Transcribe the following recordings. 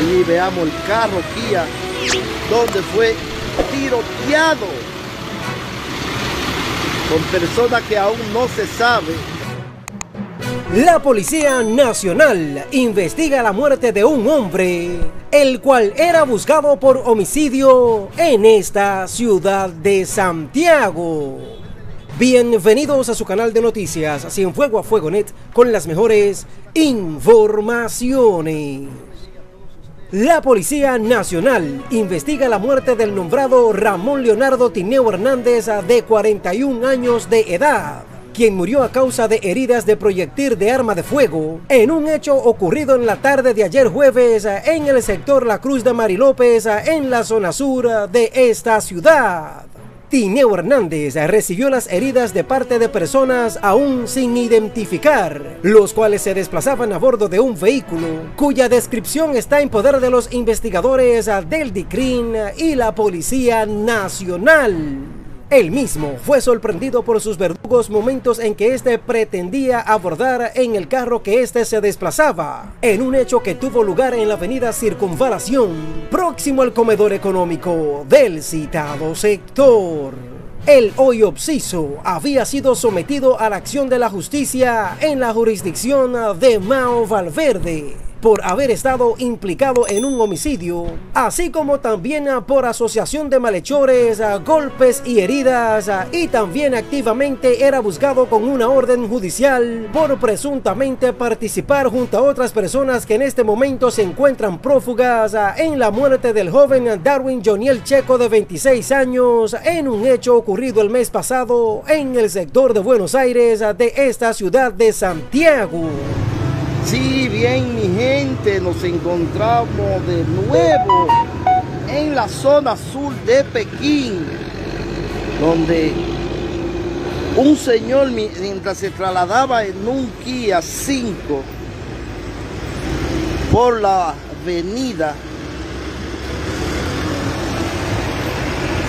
Ahí veamos el carro Kia, donde fue tiroteado con personas que aún no se sabe. La Policía Nacional investiga la muerte de un hombre, el cual era buscado por homicidio en esta ciudad de Santiago. Bienvenidos a su canal de noticias Cienfuego a Fuego Net con las mejores informaciones. La Policía Nacional investiga la muerte del nombrado Ramón Leonardo Tineo Hernández de 41 años de edad, quien murió a causa de heridas de proyectil de arma de fuego en un hecho ocurrido en la tarde de ayer jueves en el sector La Cruz de Mari López en la zona sur de esta ciudad. Tineo Hernández recibió las heridas de parte de personas aún sin identificar, los cuales se desplazaban a bordo de un vehículo, cuya descripción está en poder de los investigadores del DICRIN y la Policía Nacional. Él mismo fue sorprendido por sus verdugos momentos en que éste pretendía abordar en el carro que éste se desplazaba, en un hecho que tuvo lugar en la avenida Circunvalación, próximo al comedor económico del citado sector. El hoy obsiso había sido sometido a la acción de la justicia en la jurisdicción de Mao Valverde por haber estado implicado en un homicidio, así como también por asociación de malhechores, golpes y heridas, y también activamente era buscado con una orden judicial por presuntamente participar junto a otras personas que en este momento se encuentran prófugas en la muerte del joven Darwin Joniel Checo de 26 años en un hecho ocurrido el mes pasado en el sector de Buenos Aires de esta ciudad de Santiago. Sí, bien mi gente, nos encontramos de nuevo en la zona sur de Pekín, donde un señor mientras se trasladaba en un Kia 5 por la avenida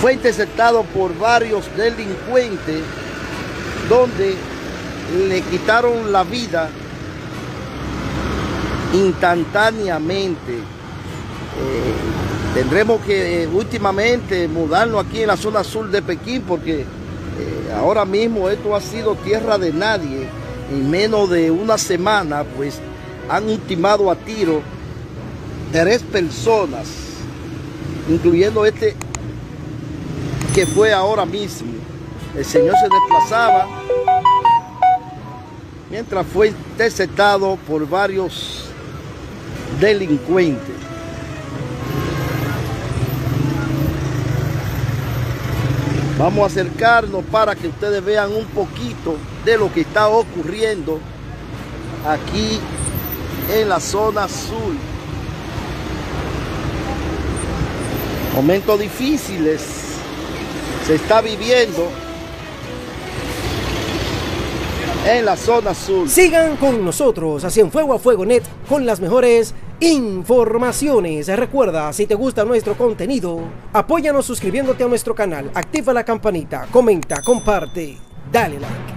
fue interceptado por varios delincuentes donde le quitaron la vida instantáneamente. Eh, tendremos que eh, últimamente mudarnos aquí en la zona sur de Pekín porque eh, ahora mismo esto ha sido tierra de nadie. En menos de una semana pues han ultimado a tiro tres personas, incluyendo este que fue ahora mismo. El señor se desplazaba mientras fue interceptado por varios delincuente. Vamos a acercarnos para que ustedes vean un poquito de lo que está ocurriendo aquí en la zona sur. Momentos difíciles se está viviendo en la zona sur. Sigan con nosotros, en Fuego a Fuego Net, con las mejores informaciones. Recuerda, si te gusta nuestro contenido, apóyanos suscribiéndote a nuestro canal, activa la campanita, comenta, comparte, dale like.